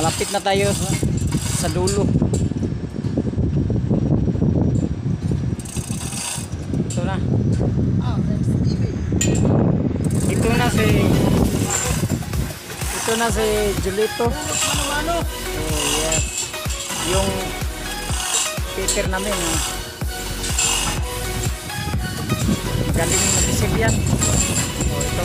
malapit na tayo sa dulo. Ito na. Ito na si ito na si Julito. Oh yes. Yung Peter namin ah. galing mag-isip yan oh ito.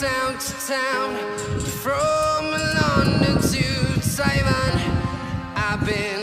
Town to town, from London to Taiwan. I've been